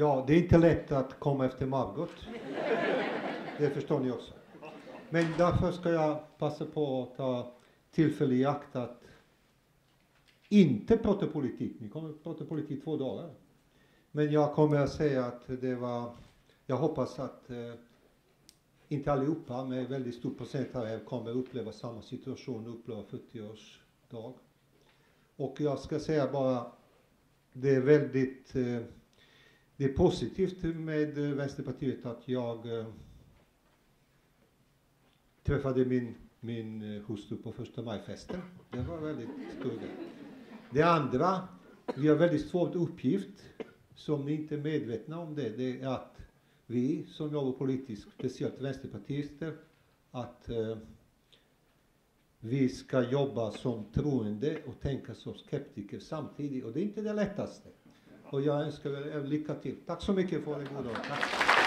Ja, det är inte lätt att komma efter Margot. Det förstår ni också. Men därför ska jag passa på att ta tillfälle i akt att inte prata politik. Ni kommer att prata politik två dagar. Men jag kommer att säga att det var, jag hoppas att eh, inte allihopa, men väldigt stor procent av er kommer att uppleva samma situation uppleva 40-årsdag. Och jag ska säga bara, det är väldigt, eh, det är positivt med eh, Vänsterpartiet att jag eh, träffade min, min eh, hustru på första majfesten. Det var väldigt kul. Det andra, vi har väldigt svår uppgift, som ni inte är medvetna om det, det är att vi som jobbar politiskt, speciellt vänsterpartister, att eh, vi ska jobba som troende och tänka som skeptiker samtidigt. Och det är inte det lättaste. Och jag önskar er lycka till. Tack så mycket för det goda. Tack.